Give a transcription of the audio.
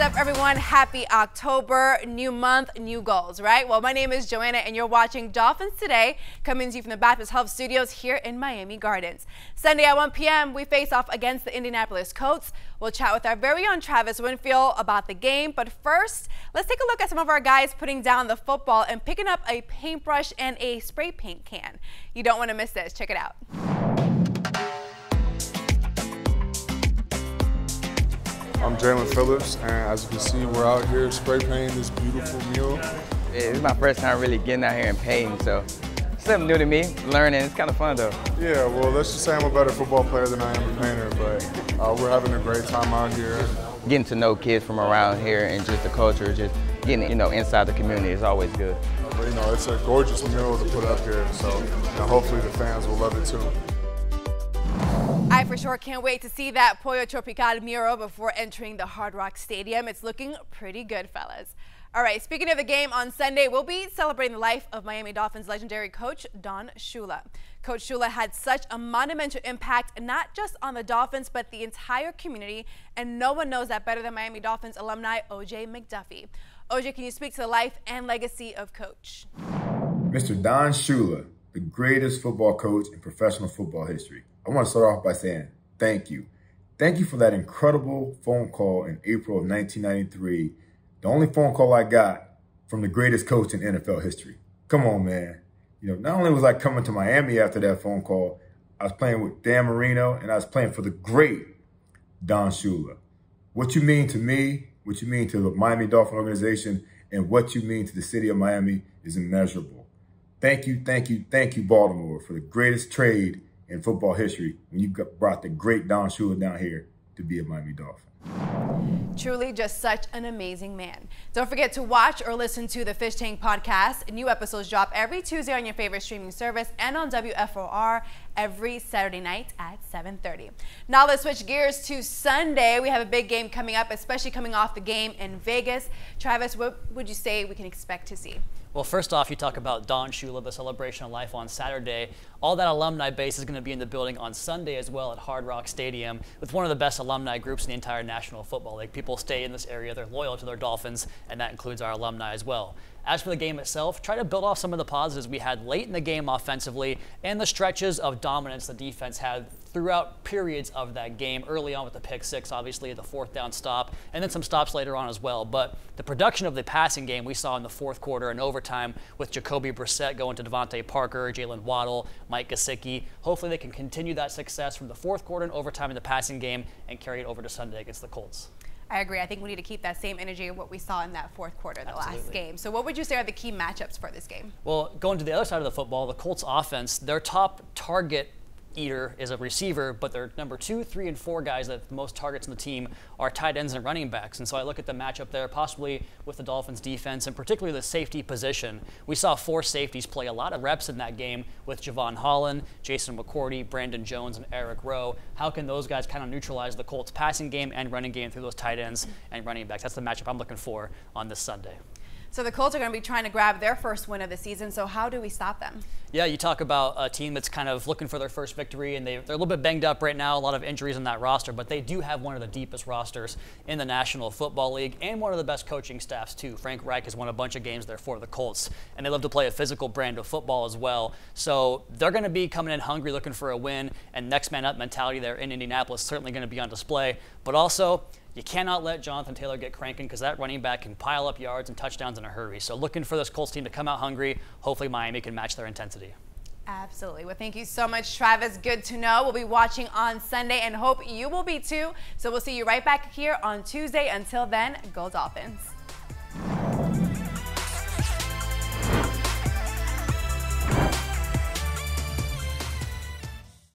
everyone. Happy October, new month, new goals, right? Well, my name is Joanna and you're watching Dolphins Today, coming to you from the Baptist Health Studios here in Miami Gardens. Sunday at 1 p.m., we face off against the Indianapolis Colts. We'll chat with our very own Travis Winfield about the game, but first, let's take a look at some of our guys putting down the football and picking up a paintbrush and a spray paint can. You don't want to miss this. Check it out. I'm Jaelan Phillips, and as you can see, we're out here spray painting this beautiful mural. It's my first time really getting out here and painting, so something new to me, learning. It's kind of fun though. Yeah, well, let's just say I'm a better football player than I am a painter, but uh, we're having a great time out here. Getting to know kids from around here and just the culture, just getting you know inside the community is always good. But you know, it's a gorgeous mural to put up here, so you know, hopefully the fans will love it too. I for sure can't wait to see that Pollo Tropical mural before entering the Hard Rock Stadium. It's looking pretty good, fellas. All right, speaking of the game on Sunday, we'll be celebrating the life of Miami Dolphins legendary coach Don Shula. Coach Shula had such a monumental impact, not just on the Dolphins, but the entire community, and no one knows that better than Miami Dolphins alumni OJ McDuffie. OJ, can you speak to the life and legacy of Coach? Mr. Don Shula, the greatest football coach in professional football history. I want to start off by saying thank you. Thank you for that incredible phone call in April of 1993. The only phone call I got from the greatest coach in NFL history. Come on, man. You know, not only was I coming to Miami after that phone call, I was playing with Dan Marino and I was playing for the great Don Shula. What you mean to me, what you mean to the Miami Dolphin organization, and what you mean to the city of Miami is immeasurable. Thank you, thank you, thank you, Baltimore, for the greatest trade in football history when you brought the great Don Shula down here to be a Miami Dolphin. Truly just such an amazing man. Don't forget to watch or listen to the Fish Tank podcast. New episodes drop every Tuesday on your favorite streaming service and on WFOR every Saturday night at 7.30. Now let's switch gears to Sunday. We have a big game coming up, especially coming off the game in Vegas. Travis, what would you say we can expect to see? Well, first off, you talk about Don Shula, the celebration of life on Saturday. All that alumni base is going to be in the building on Sunday as well at Hard Rock Stadium with one of the best alumni groups in the entire National Football League. People stay in this area, they're loyal to their Dolphins, and that includes our alumni as well. As for the game itself, try to build off some of the positives we had late in the game offensively and the stretches of dominance the defense had throughout periods of that game. Early on with the pick six, obviously, the fourth down stop, and then some stops later on as well. But the production of the passing game we saw in the fourth quarter and overtime with Jacoby Brissett going to DeVante Parker, Jaylen Waddle, Mike Gesicki. Hopefully they can continue that success from the fourth quarter and overtime in the passing game and carry it over to Sunday against the Colts. I agree. I think we need to keep that same energy of what we saw in that fourth quarter, the Absolutely. last game. So what would you say are the key matchups for this game? Well, going to the other side of the football, the Colts offense, their top target eater is a receiver, but their number two, three, and four guys that most targets in the team are tight ends and running backs. And so I look at the matchup there, possibly with the Dolphins defense and particularly the safety position. We saw four safeties play a lot of reps in that game with Jevon Holland, Jason McCourty, Brandon Jones, and Eric Rowe. How can those guys kind of neutralize the Colts passing game and running game through those tight ends and running backs? That's the matchup I'm looking for on this Sunday. So the Colts are going to be trying to grab their first win of the season. So how do we stop them? Yeah, you talk about a team that's kind of looking for their first victory, and they, are a little bit banged up right now, a lot of injuries in that roster, but they do have one of the deepest rosters in the National Football League and one of the best coaching staffs, too. Frank Reich has won a bunch of games there for the Colts, and they love to play a physical brand of football as well. So they're going to be coming in hungry, looking for a win, and next man up mentality there in Indianapolis certainly going to be on display. But also, you cannot let Jonathan Taylor get cranking because that running back can pile up yards and touchdowns in a hurry. So looking for this Colts team to come out hungry. Hopefully Miami can match their intensity. Absolutely. Well, thank you so much, Travis. Good to know. We'll be watching on Sunday and hope you will be too. So we'll see you right back here on Tuesday. Until then, go Dolphins.